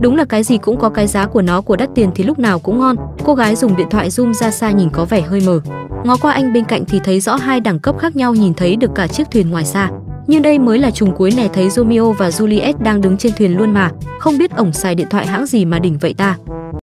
Đúng là cái gì cũng có cái giá của nó, của đắt tiền thì lúc nào cũng ngon. Cô gái dùng điện thoại zoom ra xa nhìn có vẻ hơi mờ. Ngó qua anh bên cạnh thì thấy rõ hai đẳng cấp khác nhau nhìn thấy được cả chiếc thuyền ngoài xa. Nhưng đây mới là trùng cuối này thấy Romeo và Juliet đang đứng trên thuyền luôn mà, không biết ổng xài điện thoại hãng gì mà đỉnh vậy ta.